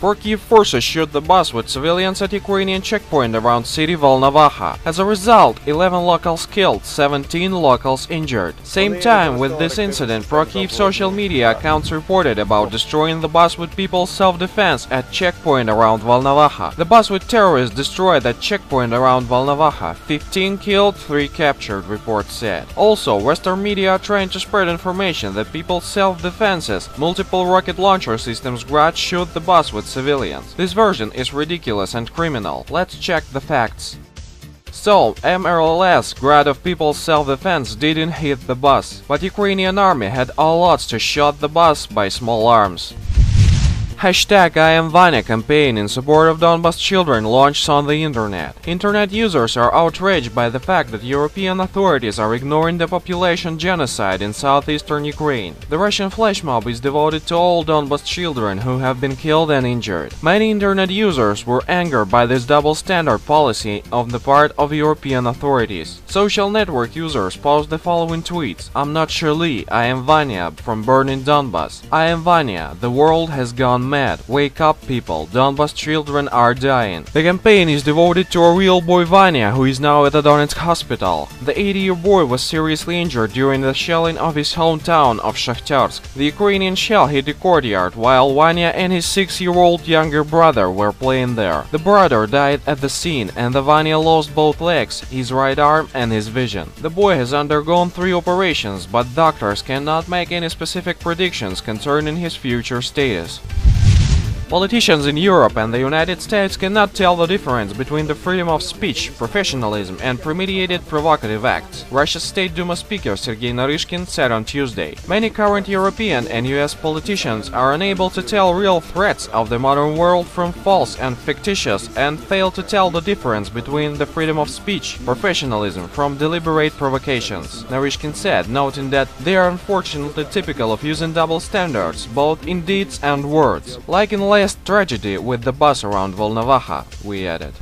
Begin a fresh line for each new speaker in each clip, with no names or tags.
Pro-Kiev forces shoot the bus with civilians at Ukrainian checkpoint around city Volnovakha. As a result, 11 locals killed, 17 locals injured. Same time with this incident, pro-Kiev social media accounts reported about destroying the bus with people's self-defense at checkpoint around Volnovakha. The bus with terrorists destroyed at checkpoint around Volnovakha. 15 killed, 3 captured, report said. Also, Western media are trying to spread information that people's self-defenses, multiple rocket launcher systems grad shoot the bus with civilians. This version is ridiculous and criminal. Let's check the facts. So, MRLS grad of people's self-defense didn't hit the bus, but Ukrainian army had all odds to shoot the bus by small arms. Hashtag I am Vanya campaign in support of Donbas children launched on the internet. Internet users are outraged by the fact that European authorities are ignoring the population genocide in southeastern Ukraine. The Russian flash mob is devoted to all Donbas children who have been killed and injured. Many internet users were angered by this double standard policy on the part of European authorities. Social network users post the following tweets. I'm not Charlie, I am Vanya from burning Donbas. I am Vanya, the world has gone mad. Wake up, people. Donbas children are dying. The campaign is devoted to a real boy Vanya, who is now at the Donetsk hospital. The 80-year boy was seriously injured during the shelling of his hometown of Shakhtarsk. The Ukrainian shell hit the courtyard, while Vanya and his 6-year-old younger brother were playing there. The brother died at the scene, and the Vanya lost both legs, his right arm and his vision. The boy has undergone three operations, but doctors cannot make any specific predictions concerning his future status. Politicians in Europe and the United States cannot tell the difference between the freedom of speech, professionalism and premeditated provocative acts, Russia's State Duma Speaker Sergei Naryshkin said on Tuesday. Many current European and US politicians are unable to tell real threats of the modern world from false and fictitious and fail to tell the difference between the freedom of speech, professionalism from deliberate provocations, Naryshkin said, noting that they are unfortunately typical of using double standards, both in deeds and words. Like in last tragedy with the bus around Volnovakha, we added.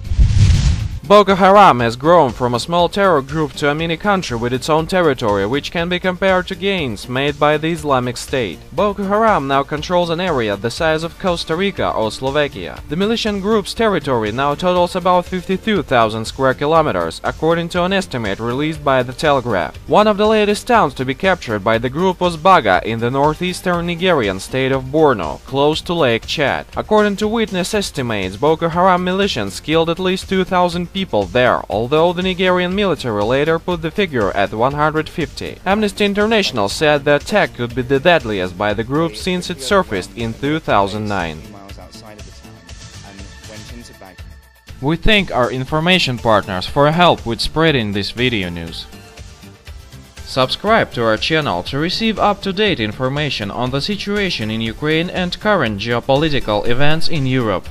Boko Haram has grown from a small terror group to a mini country with its own territory, which can be compared to gains made by the Islamic State. Boko Haram now controls an area the size of Costa Rica or Slovakia. The militant group's territory now totals about 52,000 square kilometers, according to an estimate released by The Telegraph. One of the latest towns to be captured by the group was Baga in the northeastern Nigerian state of Borno, close to Lake Chad. According to witness estimates, Boko Haram militiants killed at least 2,000 people there, although the Nigerian military later put the figure at 150. Amnesty International said the attack could be the deadliest by the group since it surfaced in 2009. We thank our information partners for help with spreading this video news. Subscribe to our channel to receive up-to-date information on the situation in Ukraine and current geopolitical events in Europe.